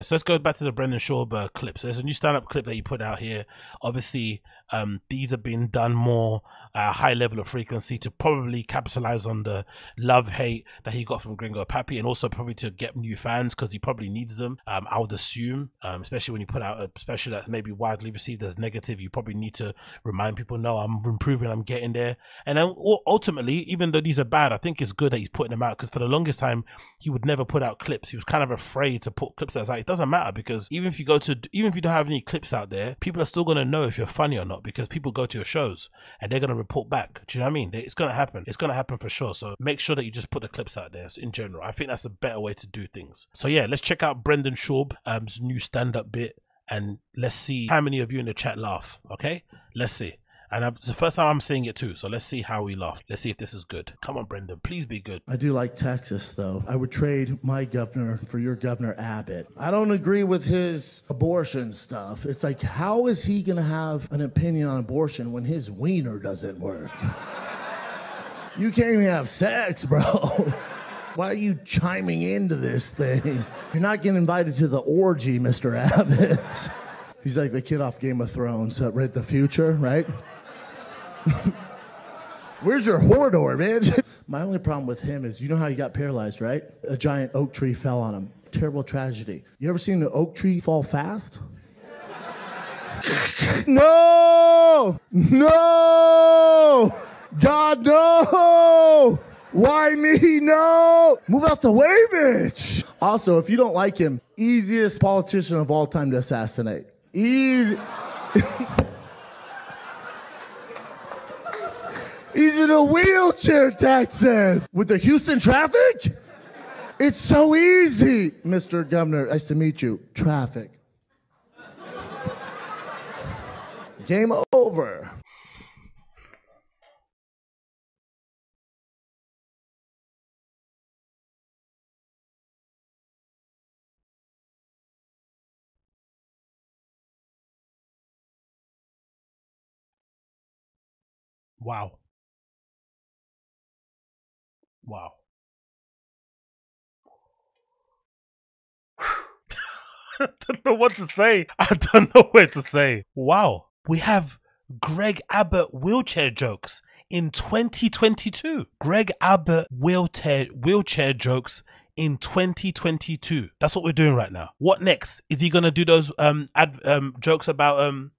So let's go back to the Brendan Schaub uh, clip. So there's a new stand-up clip that you put out here. Obviously, um, these have been done more uh, high level of frequency to probably capitalize on the love hate that he got from Gringo Papi, and also probably to get new fans because he probably needs them. Um, I would assume, um, especially when you put out a special that's maybe widely received as negative, you probably need to remind people, no, I'm improving, I'm getting there. And then ultimately, even though these are bad, I think it's good that he's putting them out because for the longest time he would never put out clips. He was kind of afraid to put clips out. It doesn't matter because even if you go to, even if you don't have any clips out there, people are still going to know if you're funny or not because people go to your shows and they're going to report back. Do you know what I mean? It's going to happen. It's going to happen for sure. So make sure that you just put the clips out there in general. I think that's a better way to do things. So yeah, let's check out Brendan Schaub's um, new stand up bit and let's see how many of you in the chat laugh. Okay, let's see. And I've, it's the first time I'm seeing it too. So let's see how we laugh. Let's see if this is good. Come on, Brendan. Please be good. I do like Texas, though. I would trade my governor for your governor Abbott. I don't agree with his abortion stuff. It's like, how is he going to have an opinion on abortion when his wiener doesn't work? you can't even have sex, bro. Why are you chiming into this thing? You're not getting invited to the orgy, Mr. Abbott. He's like the kid off Game of Thrones that read the future, right? Where's your Hodor, man? My only problem with him is you know how he got paralyzed, right? A giant oak tree fell on him. Terrible tragedy. You ever seen an oak tree fall fast? no! No! God, no! Why me? No! Move out the way, bitch! Also, if you don't like him, easiest politician of all time to assassinate. Easy. He's in a wheelchair, Texas. With the Houston traffic? It's so easy. Mr. Governor, nice to meet you. Traffic. Game over. Wow. Wow. I don't know what to say. I don't know where to say. Wow. We have Greg Abbott wheelchair jokes in 2022. Greg Abbott wheelchair wheelchair jokes in 2022. That's what we're doing right now. What next? Is he gonna do those um ad um jokes about um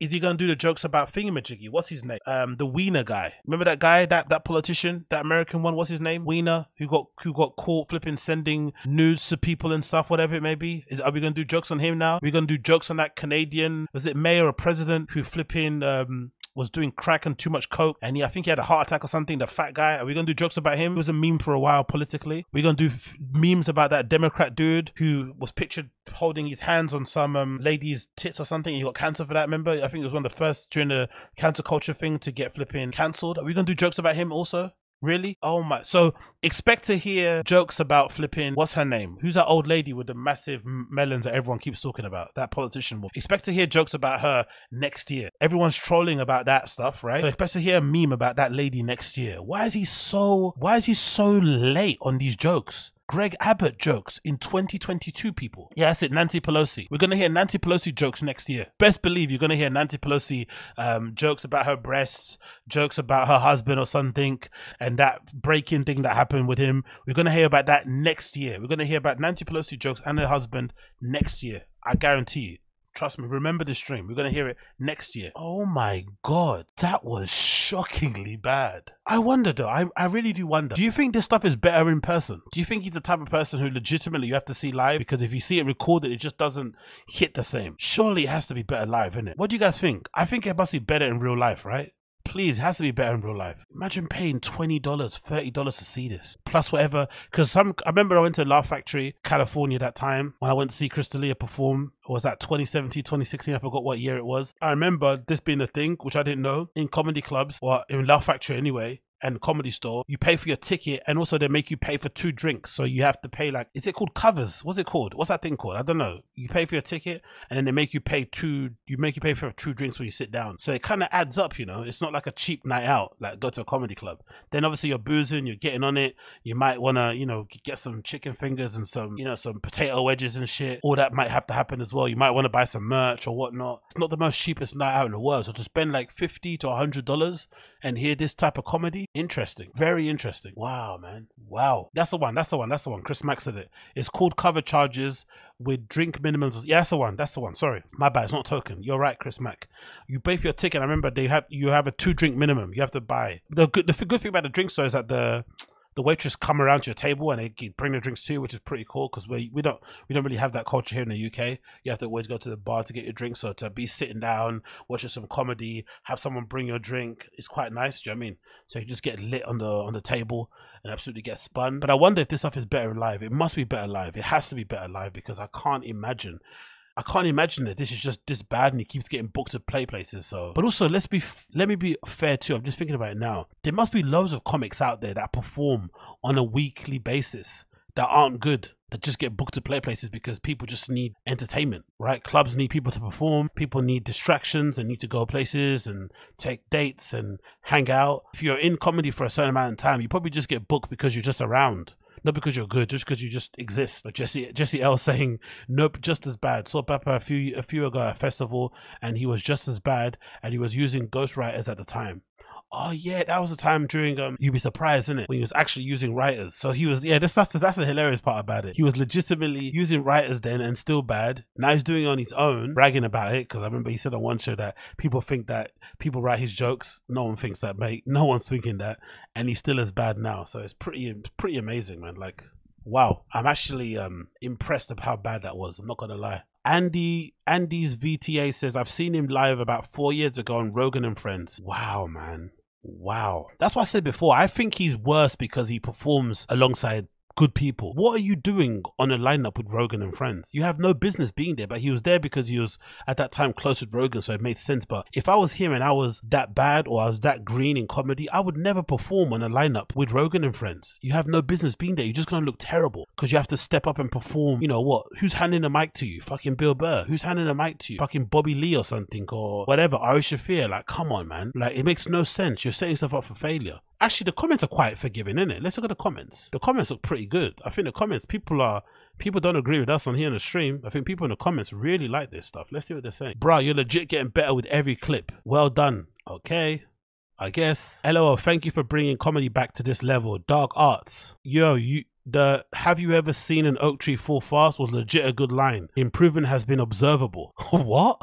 is he gonna do the jokes about Thingamajiggy? What's his name? Um, the Weiner guy. Remember that guy, that that politician, that American one? What's his name? Weiner, who got who got caught flipping sending nudes to people and stuff, whatever it may be. Is are we gonna do jokes on him now? We're we gonna do jokes on that Canadian? Was it mayor or president who flipping um was doing crack and too much coke, and he, I think he had a heart attack or something. The fat guy. Are we gonna do jokes about him? He was a meme for a while politically. We're gonna do memes about that Democrat dude who was pictured holding his hands on some um, lady's tits or something. He got cancer for that. Remember? I think it was one of the first during the cancer culture thing to get flipping cancelled. Are we gonna do jokes about him also? Really? Oh my. So expect to hear jokes about flipping. What's her name? Who's that old lady with the massive melons that everyone keeps talking about? That politician. Will. Expect to hear jokes about her next year. Everyone's trolling about that stuff, right? So expect to hear a meme about that lady next year. Why is he so, why is he so late on these jokes? Greg Abbott jokes in 2022, people. Yeah, that's it. Nancy Pelosi. We're going to hear Nancy Pelosi jokes next year. Best believe you're going to hear Nancy Pelosi um, jokes about her breasts, jokes about her husband or something, and that breaking thing that happened with him. We're going to hear about that next year. We're going to hear about Nancy Pelosi jokes and her husband next year. I guarantee you. Trust me, remember the stream. We're going to hear it next year. Oh my God. That was shockingly bad. I wonder though, I, I really do wonder. Do you think this stuff is better in person? Do you think he's the type of person who legitimately you have to see live? Because if you see it recorded, it just doesn't hit the same. Surely it has to be better live, isn't it? What do you guys think? I think it must be better in real life, right? Please, it has to be better in real life. Imagine paying $20, $30 to see this. Plus whatever. Because some, I remember I went to Laugh Factory, California that time when I went to see Chris D'Elia perform. was that 2017, 2016? I forgot what year it was. I remember this being a thing, which I didn't know, in comedy clubs or in Laugh Factory anyway and comedy store, you pay for your ticket and also they make you pay for two drinks. So you have to pay like, is it called covers? What's it called? What's that thing called? I don't know. You pay for your ticket and then they make you pay two, you make you pay for two drinks when you sit down. So it kind of adds up, you know. It's not like a cheap night out, like go to a comedy club. Then obviously you're boozing, you're getting on it. You might want to, you know, get some chicken fingers and some, you know, some potato wedges and shit. All that might have to happen as well. You might want to buy some merch or whatnot. It's not the most cheapest night out in the world. So to spend like 50 to 100 dollars and hear this type of comedy, interesting. Very interesting. Wow, man. Wow. That's the one. That's the one. That's the one. Chris Mack said it. It's called cover charges with drink minimums. Yeah, that's the one. That's the one. Sorry, my bad. It's not token. You're right, Chris Mack. You pay for your ticket. I remember they have you have a two drink minimum. You have to buy. The good the good thing about the drink store is that the the waitress come around to your table and they bring the drinks to you, which is pretty cool because we we don't we don't really have that culture here in the UK. You have to always go to the bar to get your drink. So to be sitting down watching some comedy, have someone bring your drink, is quite nice. Do you know what I mean? So you just get lit on the on the table and absolutely get spun. But I wonder if this stuff is better live. It must be better live. It has to be better live because I can't imagine I can't imagine that this is just this bad and he keeps getting booked to play places. So, but also let's be let me be fair too. I'm just thinking about it now. There must be loads of comics out there that perform on a weekly basis that aren't good that just get booked to play places because people just need entertainment, right? Clubs need people to perform. People need distractions and need to go places and take dates and hang out. If you're in comedy for a certain amount of time, you probably just get booked because you're just around not because you're good, just because you just exist. Jesse Jesse L saying, nope, just as bad. Saw Pepper a few a few ago at a festival, and he was just as bad, and he was using ghostwriters at the time oh yeah, that was the time during um you'd be surprised, isn't it? When he was actually using writers. So he was yeah, that's that's the, that's the hilarious part about it. He was legitimately using writers then and still bad. Now he's doing it on his own, bragging about it, because I remember he said on one show that people think that people write his jokes. No one thinks that, mate. No one's thinking that. And he's still as bad now. So it's pretty pretty amazing, man. Like wow. I'm actually um impressed of how bad that was. I'm not gonna lie. Andy Andy's VTA says I've seen him live about four years ago on Rogan and Friends. Wow, man. Wow. That's what I said before. I think he's worse because he performs alongside good people. What are you doing on a lineup with Rogan and friends? You have no business being there, but he was there because he was at that time close with Rogan, so it made sense. But if I was him and I was that bad or I was that green in comedy, I would never perform on a lineup with Rogan and friends. You have no business being there. You're just gonna look terrible because you have to step up and perform. You know what? Who's handing the mic to you? Fucking Bill Burr. Who's handing the mic to you? Fucking Bobby Lee or something or whatever. Ari Shaffir. Like, come on, man. Like, it makes no sense. You're setting yourself up for failure actually the comments are quite forgiving, isn't it? Let's look at the comments. The comments look pretty good. I think the comments people are people don't agree with us on here on the stream. I think people in the comments really like this stuff. Let's see what they're saying. Bro, you're legit getting better with every clip. Well done. Okay. I guess. LOL, thank you for bringing comedy back to this level. Dark arts. Yo, you the have you ever seen an oak tree fall fast was legit a good line. Improvement has been observable. what?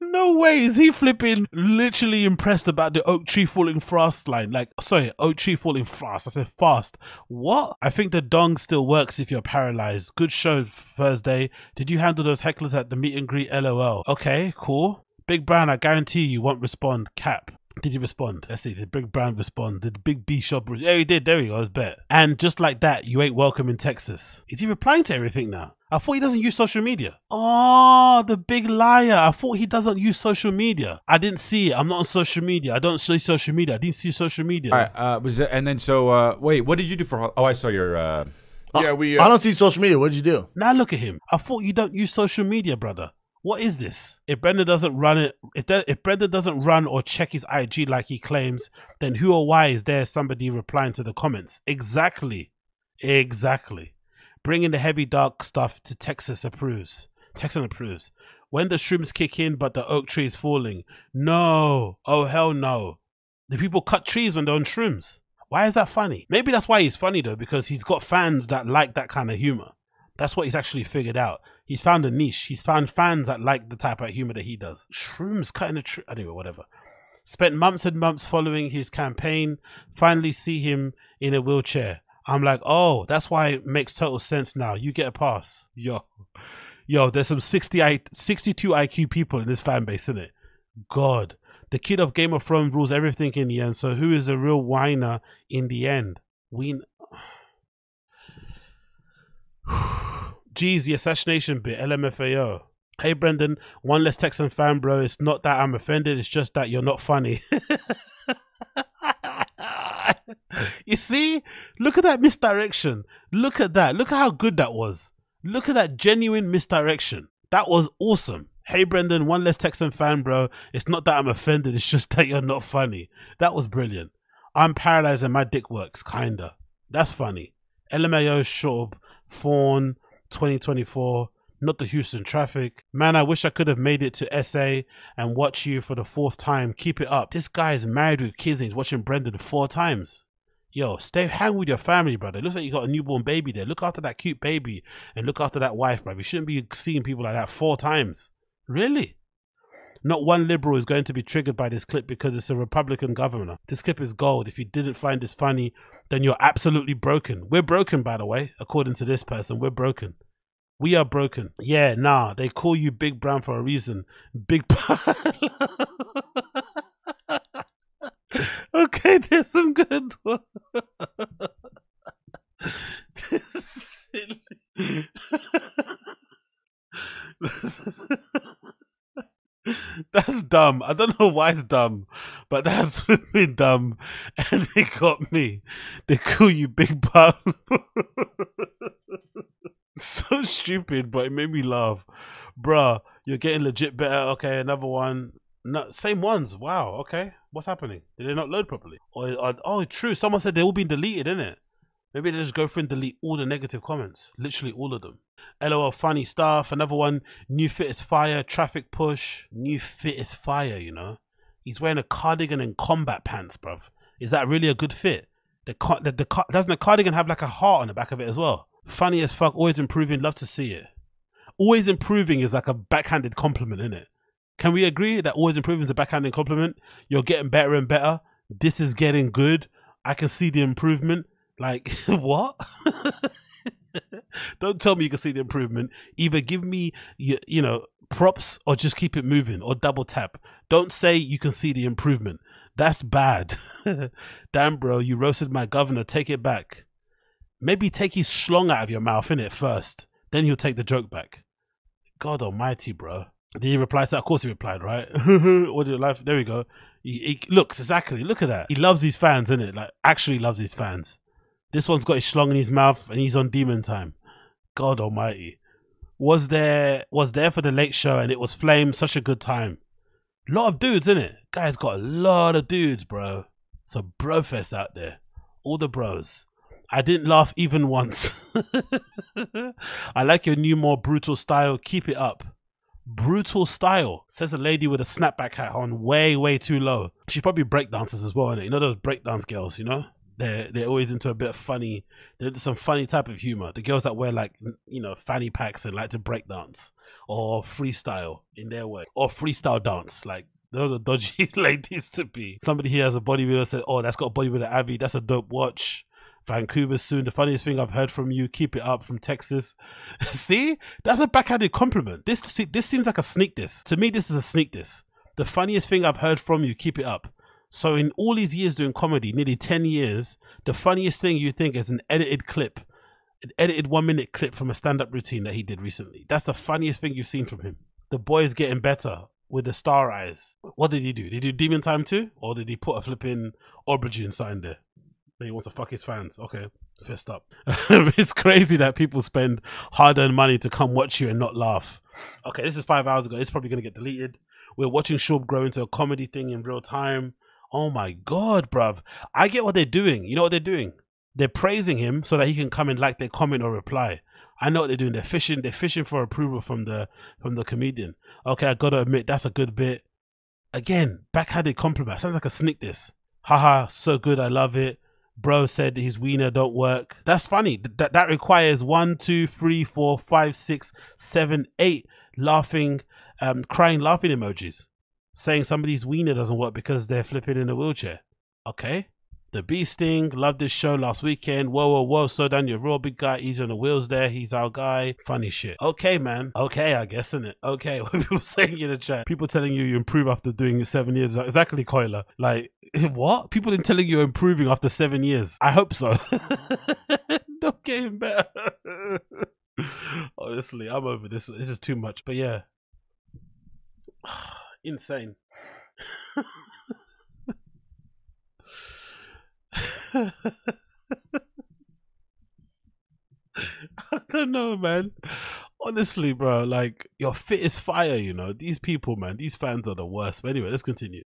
no way is he flipping literally impressed about the oak tree falling fast line. Like, sorry, oak tree falling fast. I said fast. What? I think the dong still works if you're paralyzed. Good show Thursday. Did you handle those hecklers at the meet and greet? LOL. Okay, cool. Big Brown, I guarantee you won't respond. Cap. Did he respond? Let's see. Did Big Brown respond? Did Big B shop? Yeah, he did. There he goes. Bet. And just like that, you ain't welcome in Texas. Is he replying to everything now? I thought he doesn't use social media. Oh, the big liar. I thought he doesn't use social media. I didn't see it. I'm not on social media. I don't see social media. I didn't see social media. All right. Uh, was it, and then so uh, wait, what did you do for? Oh, I saw your. Uh... Yeah, we. Uh, I don't see social media. What did you do? Now look at him. I thought you don't use social media, brother. What is this? If Brenda doesn't run it, if if Brenda doesn't run or check his IG like he claims, then who or why is there somebody replying to the comments? Exactly, exactly. Bringing the heavy dark stuff to Texas approves. Texan approves. When the shrooms kick in, but the oak tree is falling. No, oh hell no. The people cut trees when they're on shrooms. Why is that funny? Maybe that's why he's funny though, because he's got fans that like that kind of humor. That's what he's actually figured out. He's found a niche. He's found fans that like the type of humor that he does. Shrooms cutting a tree. Anyway, whatever. Spent months and months following his campaign. Finally see him in a wheelchair. I'm like, oh, that's why it makes total sense now. You get a pass. Yo. Yo, there's some 60, 62 IQ people in this fan base, isn't it? God. The kid of Game of Thrones rules everything in the end. So who is the real whiner in the end? We. Geez, the assassination bit, LMFAO. Hey Brendan, one less Texan fan, bro. It's not that I'm offended, it's just that you're not funny. you see? Look at that misdirection. Look at that. Look at how good that was. Look at that genuine misdirection. That was awesome. Hey Brendan, one less Texan fan, bro. It's not that I'm offended, it's just that you're not funny. That was brilliant. I'm paralyzed and my dick works, kinda. That's funny. LMAO Schaub, Fawn, 2024, not the Houston traffic. Man, I wish I could have made it to SA and watch you for the fourth time. Keep it up. This guy is married with kids and he's watching Brendan four times. Yo, stay hang with your family, brother. It looks like you got a newborn baby there. Look after that cute baby and look after that wife, brother. You shouldn't be seeing people like that four times. Really? Not one liberal is going to be triggered by this clip because it's a Republican governor. This clip is gold. If you didn't find this funny, then you're absolutely broken. We're broken, by the way, according to this person. We're broken. We are broken. Yeah, nah, they call you Big Brown for a reason. Big. okay, there's some good one. silly. that's dumb. I don't know why it's dumb, but that's really dumb. And they got me. They call you Big Bum. so stupid, but it made me laugh. Bruh, you're getting legit better. Okay, another one. No, same ones. Wow. Okay, what's happening? Did they not load properly? Or, or oh, true. Someone said they all been deleted, isn't it? Maybe they just go through and delete all the negative comments. Literally all of them. LOL, funny stuff. Another one. New fit is fire. Traffic push. New fit is fire. You know, he's wearing a cardigan and combat pants, bruv. Is that really a good fit? The, the, the doesn't the cardigan have like a heart on the back of it as well? Funny as fuck. Always improving. Love to see it. Always improving is like a backhanded compliment, isn't it? Can we agree that always improving is a backhanded compliment? You're getting better and better. This is getting good. I can see the improvement. Like what? Don't tell me you can see the improvement. Either give me you, you know props or just keep it moving or double tap. Don't say you can see the improvement. That's bad. Damn, bro, you roasted my governor. Take it back. Maybe take his schlong out of your mouth in it first. Then he'll take the joke back. God almighty, bro. Did he reply to that? Of course he replied, right? what did your life? There we go. He, he, looks exactly. Look at that. He loves his fans, isn't it? Like actually loves his fans. This one's got his schlong in his mouth and he's on demon time. God Almighty. Was there was there for the late show and it was flame. Such a good time. Lot of dudes, isn't it? Guy's got a lot of dudes, bro. It's a bro fest out there. All the bros. I didn't laugh even once. I like your new, more brutal style. Keep it up brutal style, says a lady with a snapback hat on way, way too low. She probably breakdances as well, innit? You know those breakdance girls, you know? They're, they're always into a bit of funny, some funny type of humor. The girls that wear like, you know, fanny packs and like to breakdance or freestyle in their way or freestyle dance. Like those are dodgy ladies to be. Somebody here has a bodybuilder said, "Oh, that's got a bodybuilder Avi. That's a dope watch." Vancouver soon. The funniest thing I've heard from you. Keep it up from Texas. see, that's a backhanded compliment. This this seems like a sneak diss. To me, this is a sneak diss. The funniest thing I've heard from you. Keep it up. So in all these years doing comedy, nearly ten years, the funniest thing you think is an edited clip, an edited one minute clip from a stand up routine that he did recently. That's the funniest thing you've seen from him. The boy is getting better with the star eyes. What did he do? Did he do Demon Time too, or did he put a flipping aubergine sign there? he wants to fuck his fans. Okay, fist up. it's crazy that people spend hard-earned money to come watch you and not laugh. Okay, this is five hours ago. It's probably gonna get deleted. We're watching Schaub grow into a comedy thing in real time. Oh my god, bruv. I get what they're doing. You know what they're doing? They're praising him so that he can come and like their comment or reply. I know what they're doing. They're fishing. They're fishing for approval from the from the comedian. Okay, I gotta admit that's a good bit. Again, backhanded compliment. Sounds like a sneak this. Haha, so good. I love it bro said his wiener don't work. That's funny. That that requires one, two, three, four, five, six, seven, eight laughing, um, crying, laughing emojis, saying somebody's wiener doesn't work because they're flipping in a wheelchair. Okay, The Bee Sting, love this show last weekend. Whoa, whoa, whoa, slow down your real big guy. He's on the wheels there. He's our guy. Funny shit. Okay, man. Okay, I guess, isn't it? Okay, what people saying in the chat. People telling you you improve after doing it seven years. Exactly, Coiler. Like, what? People in telling you improving after seven years. I hope so. Not getting better. Honestly, I'm over this. This is too much. But yeah. Insane. I don't know, man. Honestly, bro, like your fit is fire, you know. These people, man, these fans are the worst. But anyway, let's continue.